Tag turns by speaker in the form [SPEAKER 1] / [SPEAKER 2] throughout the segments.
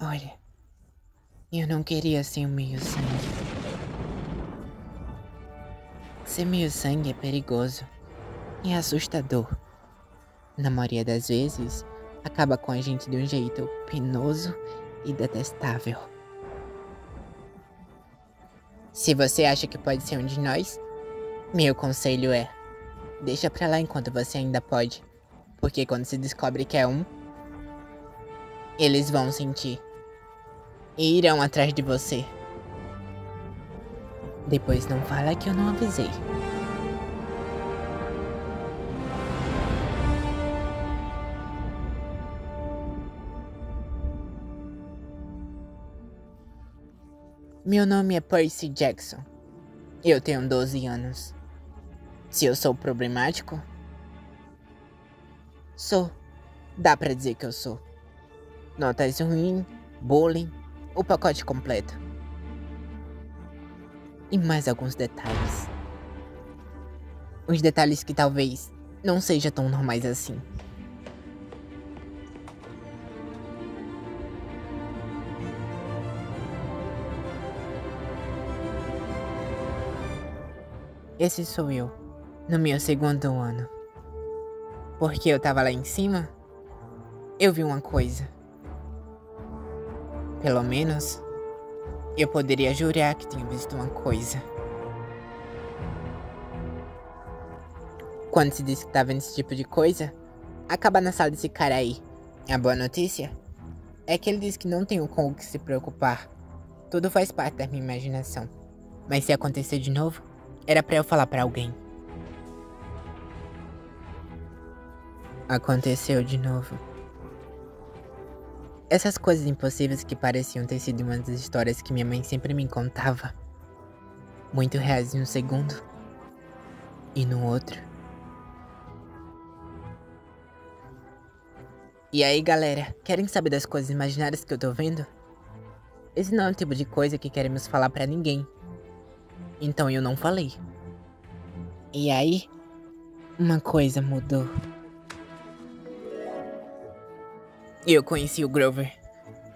[SPEAKER 1] Olha, eu não queria ser um meio-sangue. Ser meio-sangue é perigoso e assustador. Na maioria das vezes, acaba com a gente de um jeito penoso e detestável. Se você acha que pode ser um de nós, meu conselho é: deixa pra lá enquanto você ainda pode. Porque quando se descobre que é um, eles vão sentir e irão atrás de você. Depois não fala que eu não avisei. Meu nome é Percy Jackson. Eu tenho 12 anos. Se eu sou problemático? Sou. Dá pra dizer que eu sou. Notas ruins, bullying, o pacote completo. E mais alguns detalhes. Os detalhes que talvez não sejam tão normais assim. Esse sou eu, no meu segundo ano. Porque eu tava lá em cima, eu vi uma coisa. Pelo menos, eu poderia jurar que tinha visto uma coisa. Quando se diz que tá vendo esse tipo de coisa, acaba na sala desse cara aí. A boa notícia é que ele diz que não tem com o que se preocupar. Tudo faz parte da minha imaginação. Mas se acontecer de novo, era para eu falar para alguém. Aconteceu de novo. Essas coisas impossíveis que pareciam ter sido uma das histórias que minha mãe sempre me contava. Muito reais em um segundo. E no outro. E aí, galera, querem saber das coisas imaginárias que eu tô vendo? Esse não é o tipo de coisa que queremos falar para ninguém. Então eu não falei. E aí, uma coisa mudou. Eu conheci o Grover.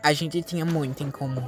[SPEAKER 1] A gente tinha muito em comum.